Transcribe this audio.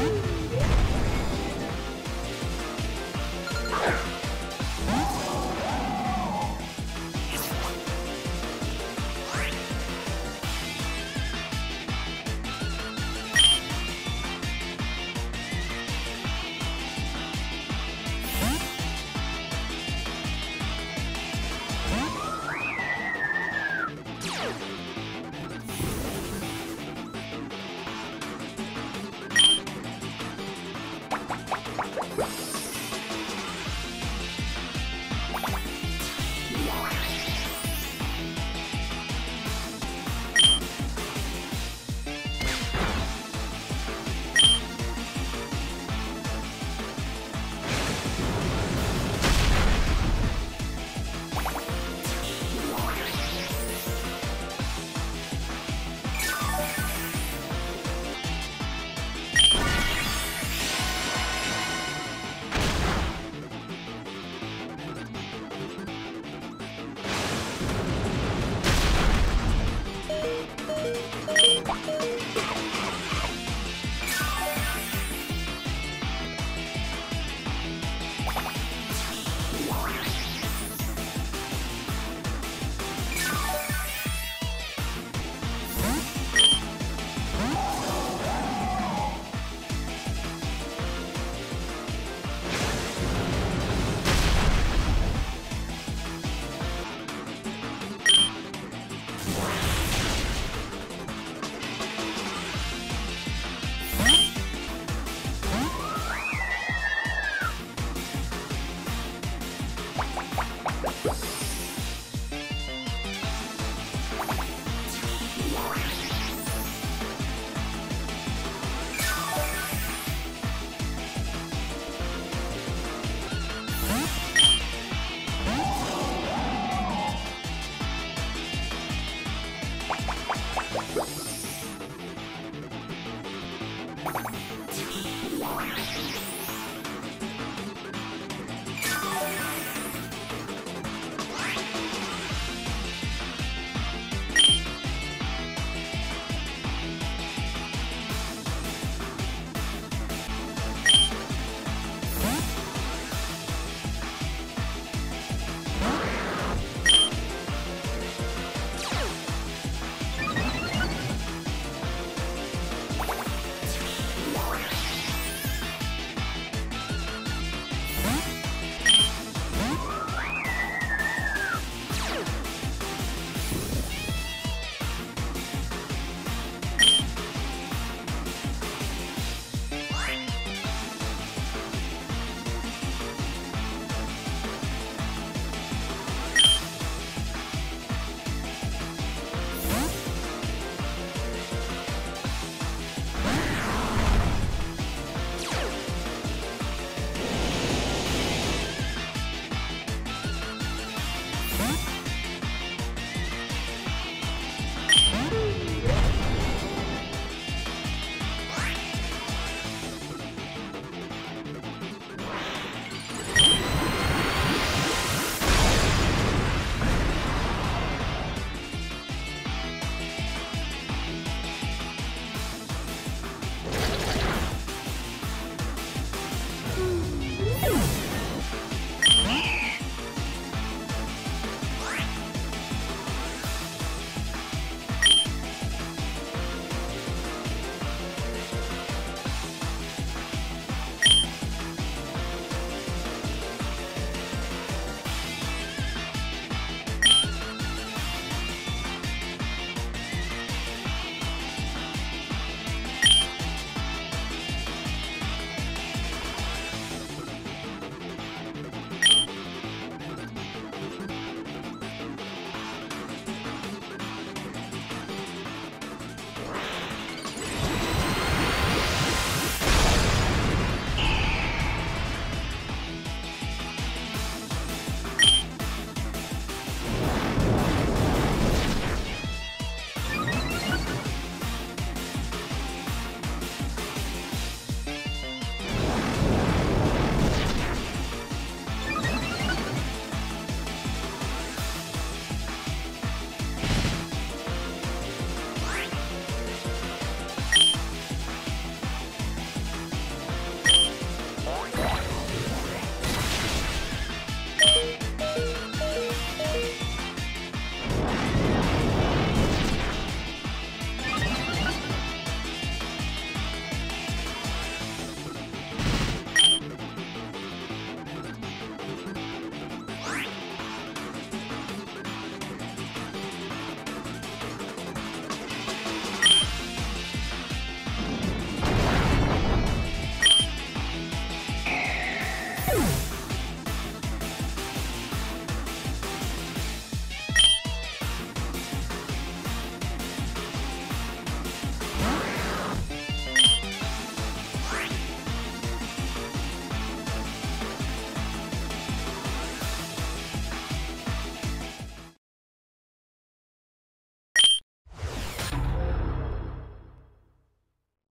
Woo!